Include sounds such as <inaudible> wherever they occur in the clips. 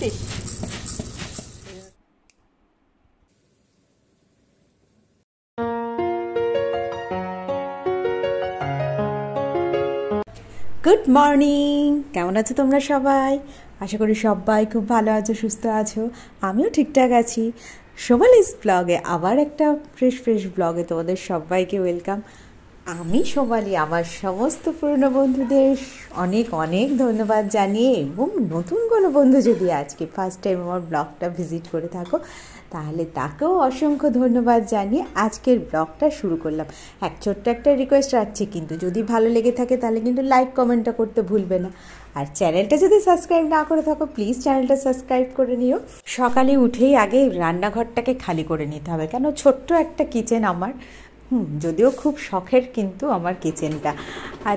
করছিস good morning কেমন আছো তোমরা সবাই? আশা করি সবাই খুব ভালো আছো, সুস্থ আছো। আমিও ঠিকঠাক আছি। সোমালিস ব্লগে আবার একটা ফ্রেশ ফ্রেশ ব্লগে তোমাদের সবাইকে ওয়েলকাম আমি সোমালি, আমার সমস্ত পুরনো বন্ধুদের অনেক অনেক ধন্যবাদ জানিয়ে এবং নতুন কোনো বন্ধু যদি আজকে ফার্স্ট টাইম আমার ব্লগটা ভিজিট করে থাকো, তাহলে তাকেও অসংখ্য ধন্যবাদ জানিয়ে আজকের ব্লগটা শুরু করলাম। এক ছোট্ট একটা রিকোয়েস্ট রাখছি, কিন্তু যদি ভালো লেগে থাকে তাহলে কিন্তু লাইক কমেন্টটা করতে ভুলবে না। আর চ্যানেলটা যদি সাবস্ক্রাইব না করে থাকো প্লিজ চ্যানেলটা সাবস্ক্রাইব করে নিও। সকালে উঠেই আগে রান্নাঘরটাকে খালি করে নিতে হবে, কেন ছোট্ট একটা কিচেন আমার। হুম, যদিও খুব শখের কিন্তু আমার কিচেনটা।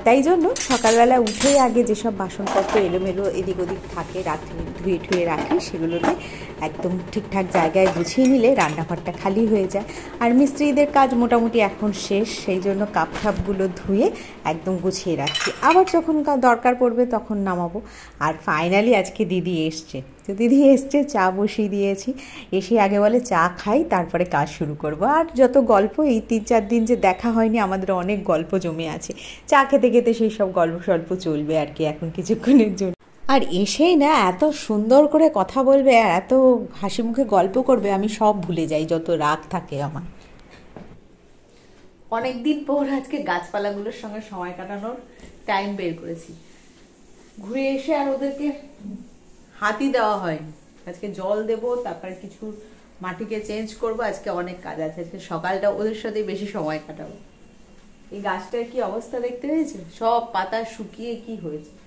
তাই জন্য সকালবেলা উঠেই আগে যেসব বাসনপত্র এলোমেলো এদিক ওদিক থাকে, রাত্রি ধুয়ে ঠুয়ে রাখি, সেগুলোকে একদম ঠিকঠাক জায়গায় গুছিয়ে নিলে রান্নাঘরটা খালি হয়ে যায়। আর মিস্ত্রিদের কাজ মোটামুটি এখন শেষ, সেই জন্য কাপ ঠাপগুলো ধুয়ে একদম গুছিয়ে রাখছি। আবার যখন দরকার পড়বে তখন নামাবো। আর ফাইনালি আজকে দিদি এসছে। তো দিদি এসছে, চা বসিয়ে দিয়েছি। এসে আগে বলে চা খাই, তারপরে কাজ শুরু করব। আর যত গল্প, এই তিন চার দিন যে দেখা হয়নি, আমাদের অনেক গল্প জমে আছে। চা খেতে খেতে সেই সব গল্প সল্প চলবে আর কি এখন কিছুক্ষণের জন্য। আর এসেই না এত সুন্দর করে কথা বলবে আর এত হাসি মুখে গল্প করবে, আমি সব ভুলে যাই, যত রাগ থাকে আমার। অনেকদিন পর আজকে গাছপালাগুলোর সঙ্গে সময় কাটানোর টাইম বের করেছি। ঘুরে এসে আর ওদেরকে হাতি দেওয়া হয়নি। আজকে জল দেব, তারপরে কিছু মাটিকে চেঞ্জ করব, আজকে অনেক কাজ আছে। আজকে সকালটা ওদের সাথে বেশি সময় কাটাবো। এই গাছটার কি অবস্থা দেখতে পেয়েছ? সব পাতা শুকিয়ে কি হয়েছে?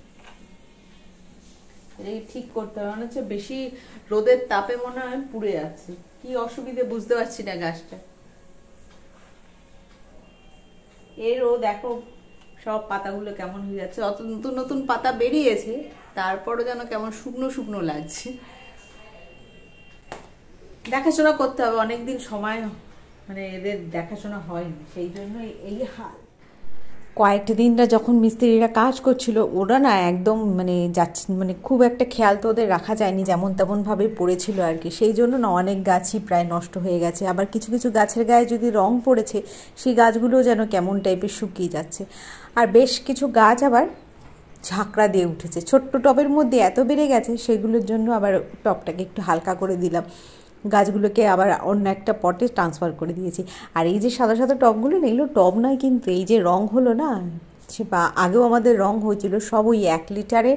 এই ঠিক করতে হবে? মনে হচ্ছে বেশি রোদের তাপে মনে হয় পুড়ে যাচ্ছে। কি অসুবিধে বুঝতে পারছি না গাছটা। এরও দেখো সব পাতাগুলো কেমন হয়ে যাচ্ছে। অত নতুন নতুন পাতা বেরিয়েছে, তারপরও যেন কেমন শুকনো শুকনো লাগছে। দেখাশোনা করতে হবে। অনেকদিন সময় মানে এদের দেখাশোনা হয়নি। সেই জন্য এই হাল কয়েকটা দিনটা যখন মিস্ত্রিরা কাজ করছিল, ওরা না একদম মানে যাচ্ছে মানে খুব একটা খেয়াল তো ওদের রাখা যায়নি যেমন তেমনভাবে পড়েছিল আর কি। সেই জন্য না অনেক গাছই প্রায় নষ্ট হয়ে গেছে। আবার কিছু কিছু গাছের গায়ে যদি রং পড়েছে, সেই গাছগুলো যেন কেমন টাইপের শুকিয়ে যাচ্ছে। আর বেশ কিছু গাছ আবার ঝাঁকড়া দিয়ে উঠেছে। ছোট্ট টবের মধ্যে এত বেড়ে গেছে, সেগুলোর জন্য আবার টবটাকে একটু হালকা করে দিলাম। গাছগুলোকে আবার অন্য একটা পটে ট্রান্সফার করে দিয়েছি। আর এই যে সাদা সাদা টবগুলো না, এগুলো টব নয় কিন্তু এই যে রং হলো না, সে বা, আগেও আমাদের রং হয়েছিল সব ওই এক লিটারে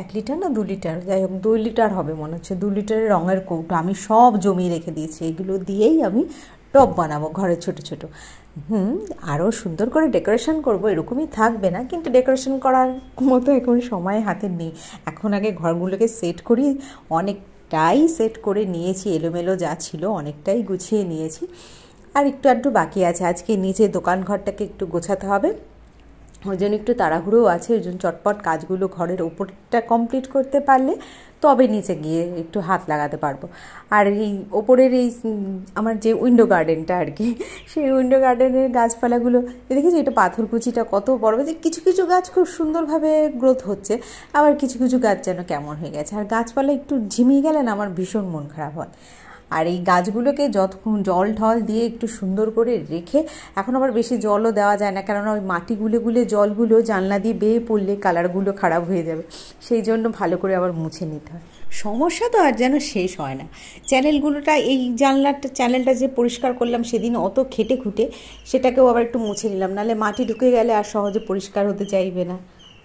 এক লিটার না দু লিটার, যাই হোক, দুই লিটার হবে মনে হচ্ছে, দু লিটারের রঙের কৌটো আমি সব জমিয়ে রেখে দিয়েছি, এগুলো দিয়েই আমি টব বানাবো ঘরে ছোট ছোট। হুম আরও সুন্দর করে ডেকোরেশন করব, এরকমই থাকবে না, কিন্তু ডেকোরেশন করার মতো এখন সময় হাতে নেই। এখন আগে ঘরগুলোকে সেট করি, অনেক অনেকটাই সেট করে নিয়েছি, এলোমেলো যা ছিল অনেকটাই গুছিয়ে নিয়েছি। আর একটু আধটু বাকি আছে। আজকে নিচে দোকান ঘরটাকে একটু গোছাতে হবে। ওই জন্য একটু তাড়াহুড়োও আছে, ওই জন্য চটপট কাজগুলো ঘরের ওপরটা কমপ্লিট করতে পারলে তবে নিচে গিয়ে একটু হাত লাগাতে পারব। আর এই ওপরের এই আমার যে উইন্ডো গার্ডেনটা আর কি, সেই উইন্ডো গার্ডেনের গাছপালাগুলো দেখেছি এটা পাথরকুচিটা কত বড়? যে কিছু কিছু গাছ খুব সুন্দরভাবে গ্রোথ হচ্ছে, আবার কিছু কিছু গাছ যেন কেমন হয়ে গেছে। আর গাছপালা একটু ঝিমিয়ে গেলে না আমার ভীষণ মন খারাপ হয়। আর এই গাছগুলোকে যতক্ষণ জল ঢল দিয়ে একটু সুন্দর করে রেখে এখন আবার বেশি জলও দেওয়া যায় না কেননা ওই মাটি গুলে গুলে জলগুলো জানলা দিয়ে বেয়ে পড়লে কালারগুলো খারাপ হয়ে যাবে। সেই জন্য ভালো করে আবার মুছে নিতে হয়। সমস্যা তো আর যেন শেষ হয় না। চ্যানেলগুলোটা এই জানলাটা চ্যানেলটা যে পরিষ্কার করলাম সেদিন অত খেটে খুঁটে সেটাকেও আবার একটু মুছে নিলাম নাহলে মাটি ঢুকে গেলে আর সহজে পরিষ্কার হতে চাইবে না।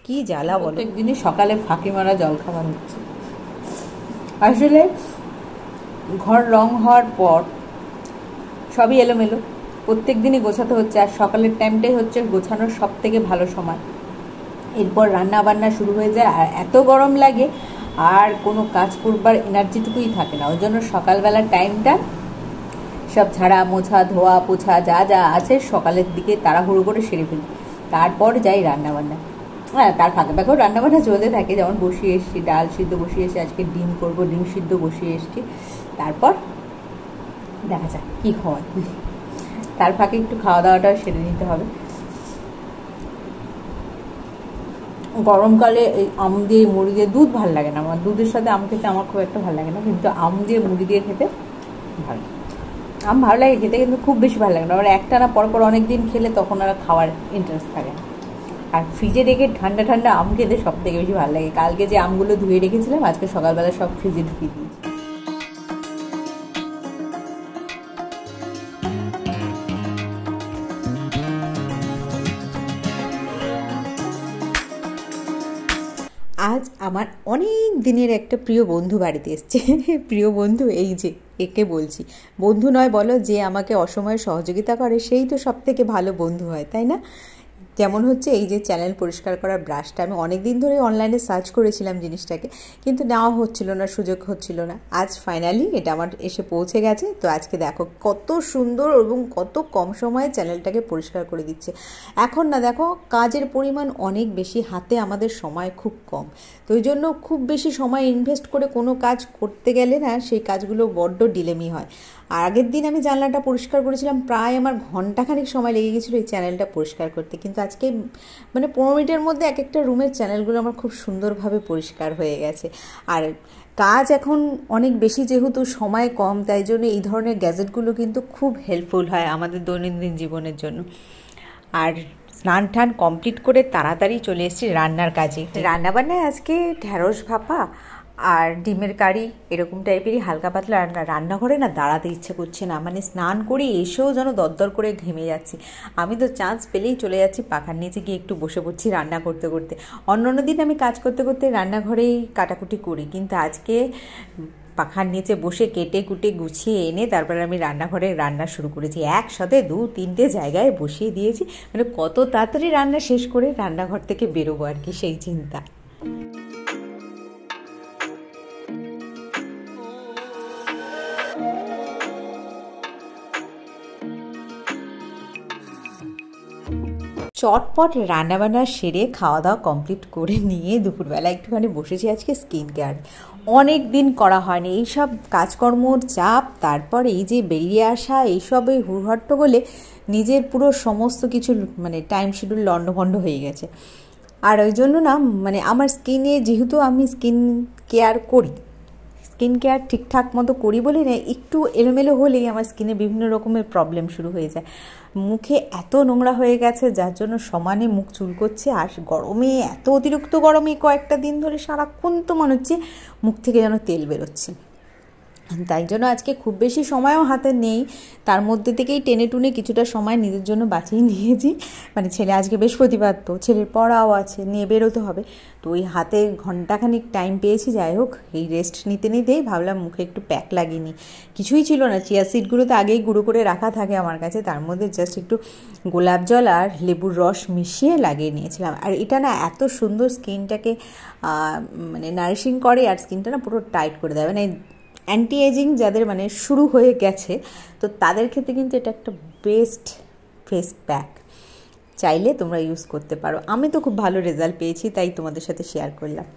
কি জ্বালা বলো। একদিনই সকালে ফাঁকি মারা জল খাবার হচ্ছে। আসলে ঘর রং হওয়ার পর সবই এলোমেলো। প্রত্যেক দিনই গোছাতে হচ্ছে আর সকালের টাইমটাই হচ্ছে গোছানোর সব থেকে ভালো সময়। এরপর রান্না বান্না শুরু হয়ে যায় আর এত গরম লাগে আর কোনো কাজ করবার এনার্জিটুকুই থাকে না। ওই জন্য সকালবেলার টাইমটা সব ছাড়া মোছা, ধোয়া, পোছা যা যা আছে সকালের দিকে তাড়াহুড়ো করে সেরে ফেলি। তারপর যাই রান্নাবান্না। হ্যাঁ তার ফাঁকে ফাঁকেও রান্নাবান্না চলতে থাকে, যেমন বসিয়ে এসছি, ডাল সিদ্ধ বসিয়ে এসে আজকে ডিম করব, ডিম সিদ্ধ বসিয়ে এসছি। তারপর দেখা যাক কী হয়। তার ফাঁকে একটু খাওয়া দাওয়াটাও সেরে নিতে হবে। গরমকালে এই আম দিয়ে মুড়ি দিয়ে দুধ ভালো লাগে না। আমার দুধের সাথে আম খেতে আমার খুব একটা ভালো লাগে না, কিন্তু আম দিয়ে মুড়ি দিয়ে খেতে ভালো আম ভালো লাগে খেতে, কিন্তু খুব বেশি ভালো লাগে না। আবার একটা না পর পর অনেক দিন খেলে তখন আর খাওয়ার ইন্টারেস্ট থাকে না। আর ফ্রিজে রেখে ঠান্ডা ঠান্ডা আম খেতে সব থেকে বেশি ভালো লাগে। কালকে যে আমগুলো ধুয়ে রেখেছিলাম, আজকে সকালবেলা সব ফ্রিজে ঢুকিয়ে দিয়েছি। আজ আমার অনেক দিনের একটা প্রিয় বন্ধু বাড়িতে এসছে। <laughs> প্রিয় বন্ধু এই যে, একে বলছি। বন্ধু নয় বলো, যে আমাকে অসময়ে সহযোগিতা করে, সেই তো সব থেকে ভালো বন্ধু হয়, তাই না? যেমন হচ্ছে এই যে চ্যানেল পরিষ্কার করার ব্রাশটা আমি অনেক দিন ধরে অনলাইনে সার্চ করেছিলাম জিনিসটাকে, কিন্তু নেওয়া হচ্ছিল না, সুযোগ হচ্ছিল না। আজ ফাইনালি এটা আমার এসে পৌঁছে গেছে। তো আজকে দেখো কত সুন্দর এবং কত কম সময়ে চ্যানেলটাকে পরিষ্কার করে দিচ্ছে। এখন না দেখো, কাজের পরিমাণ অনেক বেশি, হাতে আমাদের সময় খুব কম। তো ওই জন্য খুব বেশি সময় ইনভেস্ট করে কোনো কাজ করতে গেলে না সেই কাজগুলো বড্ড ডিলেমি হয়। আর আগের দিন আমি জানলাটা পরিষ্কার করেছিলাম, প্রায় আমার ঘন্টাখানিক সময় লেগে গেছিল এই চ্যানেলটা পরিষ্কার করতে। কিন্তু আজকে মানে পনেরো মিনিটের মধ্যে এক একটা রুমের চ্যানেলগুলো আমার খুব সুন্দরভাবে পরিষ্কার হয়ে গেছে। আর কাজ এখন অনেক বেশি যেহেতু সময় কম, তাই জন্য এই ধরনের গ্যাজেটগুলো কিন্তু খুব হেল্পফুল হয় আমাদের দৈনন্দিন জীবনের জন্য। আর স্নান টান কমপ্লিট করে তাড়াতাড়ি চলে এসেছি রান্নার কাজে। রান্নাবান্নায় আজকে ঢ্যাঁড়স ভাপা আর ডিমের কারি এরকম টাইপেরই হালকা পাতলা রান্না। রান্নাঘরে না দাঁড়াতে ইচ্ছে করছে না। মানে স্নান করে এসেও যেন দরদর করে ঘেমে যাচ্ছি। আমি তো চান্স পেলেই চলে যাচ্ছি পাখার নিচে গিয়ে একটু বসে পড়ছি রান্না করতে করতে। অন্য অন্য দিন আমি কাজ করতে করতে রান্নাঘরেই কাটাকুটি করি। কিন্তু আজকে পাখার নিচে বসে কেটে কুটে গুছিয়ে এনে তারপরে আমি রান্নাঘরে রান্না শুরু করেছি। একসাথে দু, তিনটে জায়গায় বসিয়ে দিয়েছি। মানে কত তাড়াতাড়ি রান্না শেষ করে রান্নাঘর থেকে বেরোবো আর কি সেই চিন্তা। চটপট রান্নাবান্না সেরে খাওয়া দাওয়া কমপ্লিট করে নিয়ে দুপুরবেলা একটুখানি বসেছি আজকে স্কিন কেয়ার অনেক দিন করা হয়নি। এইসব কাজকর্মর চাপ, তারপর এই যে বেরিয়ে আসা, এইসবে হুড়হট্ট বলে নিজের পুরো সমস্ত কিছু মানে টাইম শিডিউল লণ্ডভণ্ড হয়ে গেছে। আর ওই জন্য না মানে আমার স্কিনে যেহেতু আমি স্কিন কেয়ার করি স্কিন কেয়ার ঠিকঠাক মতো করি বলে না, একটু এলোমেলো হলেই আমার স্কিনে বিভিন্ন রকমের প্রবলেম শুরু হয়ে যায়। মুখে এত নোংরা হয়ে গেছে, যার জন্য সমানে মুখ চুলকোচ্ছে, আর গরমে এত অতিরিক্ত গরমে কয়েকটা দিন ধরে সারাক্ষণ তো মনে হচ্ছে মুখ থেকে যেন তেল বেরোচ্ছে। তাই জন্য আজকে খুব বেশি সময়ও হাতে নেই। তার মধ্যে থেকেই টেনে টুনে কিছুটা সময় নিজের জন্য বাঁচিয়ে নিয়েছি। মানে ছেলে আজকে বৃহস্পতিবার তো, ছেলের পড়াও আছে, নিয়ে বেরোতে হবে। তো ওই হাতে ঘন্টাখানিক টাইম পেয়েছি, যাই হোক, এই রেস্ট নিতে নিতেই ভাবলাম মুখে একটু প্যাক লাগিয়ে কিছুই ছিল না চিয়া সিডগুলো তো আগেই গুঁড়ো করে রাখা থাকে আমার কাছে, তার মধ্যে জাস্ট একটু গোলাপ জল আর লেবুর রস মিশিয়ে লাগিয়ে নিয়েছিলাম। আর এটা না এত সুন্দর স্কিনটাকে মানে নারিশিং করে, আর স্কিনটা না পুরো টাইট করে দেয়। মানে অ্যান্টি এজিং যাদের মানে শুরু হয়ে গেছে, তো তাদের ক্ষেত্রে কিন্তু এটা একটা বেস্ট ফেস প্যাক চাইলে তোমরা ইউজ করতে পারো। আমি তো খুব ভালো রেজাল্ট পেয়েছি, তাই তোমাদের সাথে শেয়ার করলাম।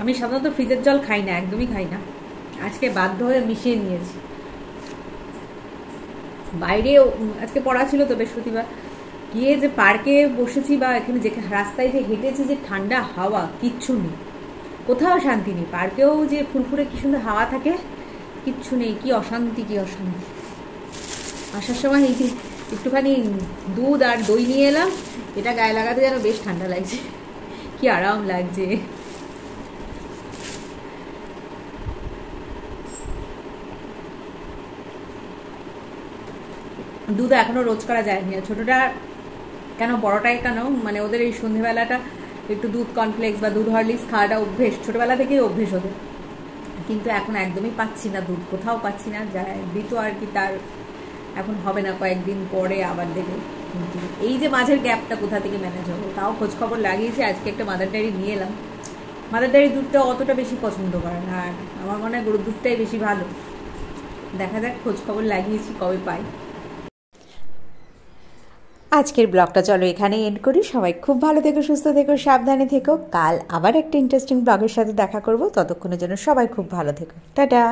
আমি সাধারণত ফ্রিজের জল খাই না, একদমই খাই না। আজকে বাধ্য হয়ে মিশিয়ে নিয়েছি। বাইরে আজকে পড়া ছিল তো বৃহস্পতিবার, গিয়ে যে পার্কে বসেছি বা এখানে যেখানে রাস্তায় যে হেঁটেছি যে ঠান্ডা হাওয়া, কিচ্ছু নেই। কোথাও শান্তি নেই, পার্কেও যে ফুরফুরে কি সুন্দর হাওয়া থাকে, কিচ্ছু নেই, কি অশান্তি কি অশান্তি। আসার সময় এই যে একটুখানি দুধ আর দই নিয়ে এলাম, এটা গায়ে লাগাতে যেন বেশ ঠান্ডা লাগছে, কি আরাম লাগছে। দুধ এখনও রোজ করা যায়নি। আর ছোটোটা কেন, বড়টাই কেন মানে ওদের এই সন্ধেবেলাটা একটু দুধ কনফ্লেক্স বা দুধ হরলিক্স খাওয়াটা অভ্যেস, ছোটোবেলা থেকেই অভ্যেস ওদের। কিন্তু এখন একদমই পাচ্ছি না দুধ, কোথাও পাচ্ছি না, যা দিত আর কি তার এখন হবে না, কয়েকদিন পরে আবার দেবে। কিন্তু এই যে মাঝের গ্যাপটা কোথা থেকে ম্যানেজ হবে তাও খোঁজখবর লাগিয়েছি, আজকে একটা মাদার ডায়েরি নিয়ে এলাম। মাদার ডায়েরি দুধটা অতটা বেশি পছন্দ করে না, আর আমার মনে হয় গরুর দুধটাই বেশি ভালো। দেখা যাক খোঁজখবর লাগিয়েছি কবে পাই। আজকের ব্লগটা চলো এখানে এন্ড করি। সবাই খুব ভালো থেকো, সুস্থ থেকো, সাবধানে থেকো। কাল আবার একটা ইন্টারেস্টিং ব্লগের সাথে দেখা করব। ততক্ষণের জন্য সবাই খুব ভালো থেকো। টাটা!